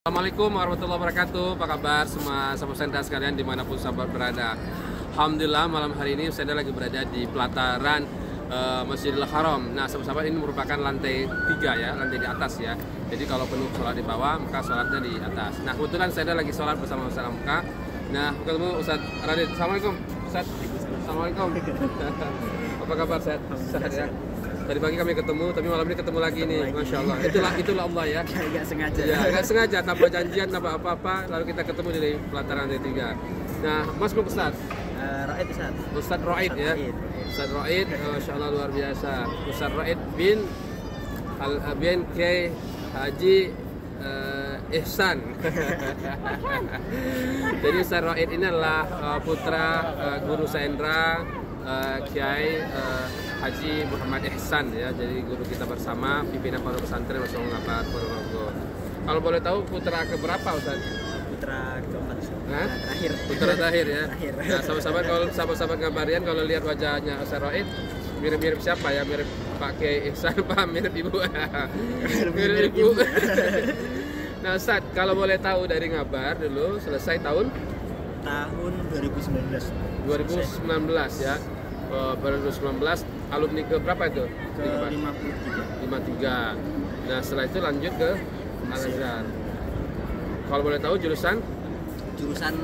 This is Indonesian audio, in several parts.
Assalamualaikum warahmatullahi wabarakatuh. Apa kabar semua sahabat senda sekalian di mana pun sahabat berada? Alhamdulillah malam hari ini saya lagi berada di pelataran uh, Masjidil Haram. Nah sahabat-sahabat ini merupakan lantai tiga ya Lantai di atas ya. Jadi kalau penuh sholat di bawah maka sholatnya di atas. Nah kebetulan saya lagi sholat bersama Ustaz Amka Nah ketemu Ustaz Radit. Assalamualaikum Ustaz Assalamualaikum. Apa kabar Ustaz? Sehat ya? Tadi pagi kami ketemu, tapi malam ini ketemu lagi nih, masya Allah. Itulah itulah Allah ya. Gak sengaja. Ya, nggak sengaja, tanpa janjian, tanpa apa-apa, lalu kita ketemu di pelataran lantai tiga. Nah, Mas Bro Ustaz, Uh, Raid Ustaz. Ustaz Roid ya. Roid. Ustaz Roid, eh, masya Allah luar biasa. Ustaz Roid bin Al bin K Haji eh, Ihsan. Jadi Ustaz Roid ini adalah eh, putra eh, Guru Sendra eh, Kiai eh, Haji Muhammad Ihsan ya. Jadi guru kita bersama pimpinan pondok pesantren Masya Allah Ngabar Ponorogo. Kalau boleh tahu putra keberapa Ustaz? Putra keempat? Putra terakhir. Putra terakhir ya. Terakhir. Nah, sahabat-sahabat kalau sahabat-sahabat ngabarian kalau lihat wajahnya Ustaz Roid mirip-mirip siapa ya? Mirip Pak Kiai Ihsan, Pak mirip Ibu. mirip Ibu. nah, Ustaz, kalau boleh tahu dari ngabar dulu selesai tahun Tahun 2019. 2019 ya. Eh, 2019 alumni ke berapa itu? Ke 53. 53. Nah, setelah itu lanjut ke Al-Azhar. Kalau boleh tahu jurusan Jurusan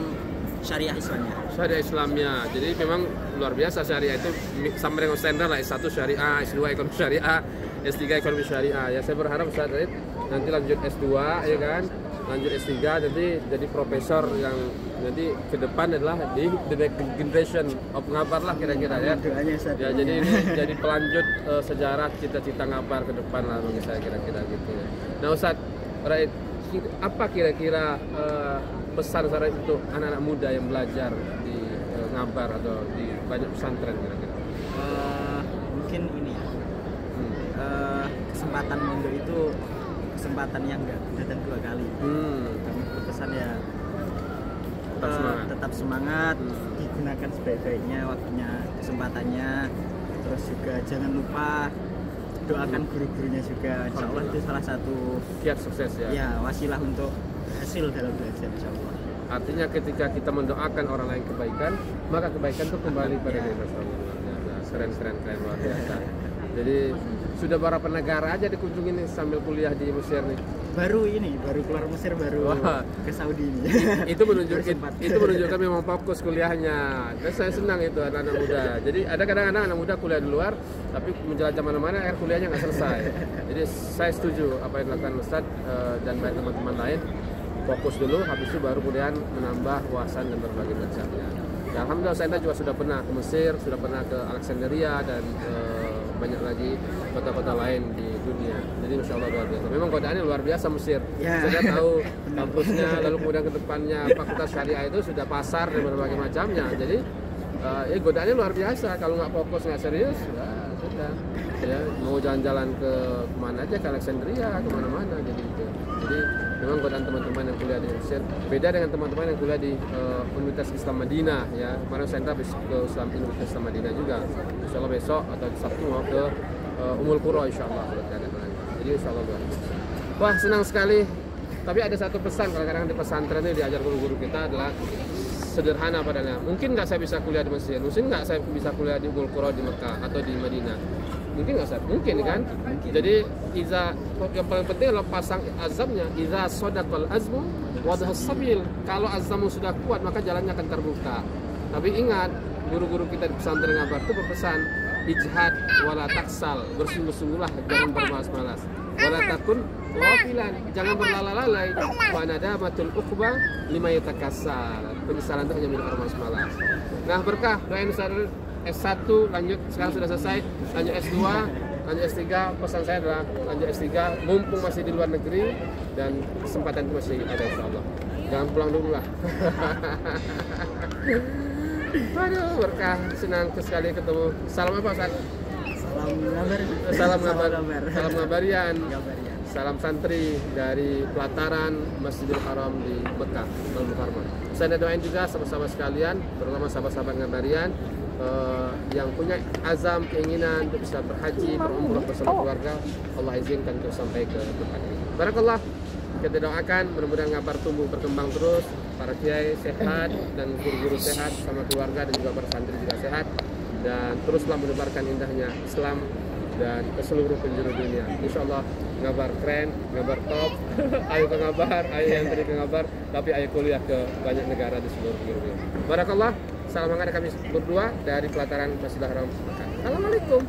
Syariah Islamnya. Syariah Islamnya. Jadi memang luar biasa syariah itu sama dengan standar lah S1 syariah, S2 ekonomi syariah, S3 ekonomi syariah. Ya saya berharap Ustaz nanti lanjut S2 ya kan. Lanjut S3 nanti jadi profesor yang nanti ke depan adalah di the next generation of ngabar lah kira-kira ya. Doanya Ustaz. Ya jadi ini jadi pelanjut eh, sejarah cita-cita ngabar ke depan lah bagi saya kira-kira gitu ya. Nah Ustaz ki- apa kira-kira eh, pesan Ustaz Rid untuk anak-anak muda yang belajar di eh, ngabar atau di banyak pesantren kira-kira? Eh, mungkin ini ya. Hmm. eh, kesempatan mondok itu kesempatan yang enggak datang dua kali. Hmm. Kami berpesan ya Tetap eh, semangat. tetap semangat, Hmm. digunakan sebaik-baiknya waktunya, kesempatannya. Terus juga jangan lupa doakan guru-gurunya juga. Insya Allah itu salah satu Kiat sukses ya. ya wasilah untuk hasil dalam belajar Insya Allah. Artinya ketika kita mendoakan orang lain kebaikan, maka kebaikan itu kembali pada Ya. diri Allah. Luar biasa. Keren, keren, keren luar biasa. Jadi sudah beberapa negara aja dikunjungi nih sambil kuliah di Mesir nih. Baru ini, baru keluar Mesir, baru Wah. ke Saudi ini. itu menunjukkan itu menunjukkan memang fokus kuliahnya dan saya senang itu anak-anak muda jadi ada kadang-kadang anak muda kuliah di luar tapi menjelajah mana-mana akhir kuliahnya nggak selesai jadi saya setuju apa yang dilakukan Ustaz eh, dan banyak teman-teman lain fokus dulu habis itu baru kemudian menambah wawasan dan berbagai macamnya ya, Alhamdulillah saya juga sudah pernah ke Mesir sudah pernah ke Alexandria dan eh, banyak lagi kota-kota lain di dunia. Jadi Masya Allah luar biasa. Memang godaannya luar biasa Mesir. Ya. saya tahu kampusnya lalu kemudian ke depannya fakultas syariah itu sudah pasar dan berbagai macamnya. Jadi eh, ya godaannya luar biasa. Kalau nggak fokus nggak serius ya sudah ya mau jalan-jalan ke mana aja ke Alexandria ke mana-mana jadi itu jadi memang godaan teman-teman yang kuliah di Mesir beda dengan teman-teman yang kuliah di eh, Universitas Islam Madinah ya. Kemarin saya habis ke Islam Universitas Islam Madinah juga. Insya Allah besok atau Sabtu mau ke eh, Umul Qura Insya Allah jadi Insya Allah luar biasa Wah senang sekali. Tapi ada satu pesan kadang-kadang di pesantren ini diajar guru-guru kita adalah sederhana padanya. Mungkin nggak saya bisa kuliah di Mesir, mungkin nggak saya bisa kuliah di Umul Qura di Mekah atau di Madinah. Mungkin nggak saya, mungkin kan? Jadi iza yang paling penting adalah pasang azamnya. Iza sodakal azmu wadah sabil. Kalau azammu sudah kuat maka jalannya akan terbuka. Tapi ingat guru-guru kita di pesantren ngabar itu berpesan ijhad wala taksal bersungguh-sungguhlah jangan bermalas-malas wala takun wafilan. jangan berlalalai wa nadamatul uqba lima yatakassal penyesalan itu hanya milik orang malas nah berkah. Doain Ustaz S1 lanjut. Sekarang sudah selesai. Lanjut S2 lanjut S3 pesan saya adalah lanjut S3 mumpung masih di luar negeri dan kesempatan itu masih ada insya Allah jangan pulang dulu lah. Aduh, berkah. Senang sekali ketemu. Salam apa, Ustaz? Salam ngabar. Salam ngabar. Salam. Salam santri dari pelataran Masjidil Haram di Mekah, Al Mukarramah. Saya doain juga sahabat-sahabat sekalian, terutama sahabat-sahabat ngabarian eh, yang punya azam keinginan untuk bisa berhaji, berumrah bersama keluarga, Allah izinkan untuk sampai ke tempat ini. Barakallah. kita doakan mudah-mudahan ngabar tumbuh berkembang terus para kiai sehat dan guru-guru sehat sama keluarga dan juga para santri juga sehat dan teruslah menebarkan indahnya Islam dan ke seluruh penjuru dunia. Insya Allah ngabar keren, ngabar top, ayo ke ngabar, ayo yang tadi ke ngabar, tapi ayo kuliah ke banyak negara di seluruh dunia. Barakallah, salam hangat kami berdua dari pelataran Masjidil Haram. Assalamualaikum.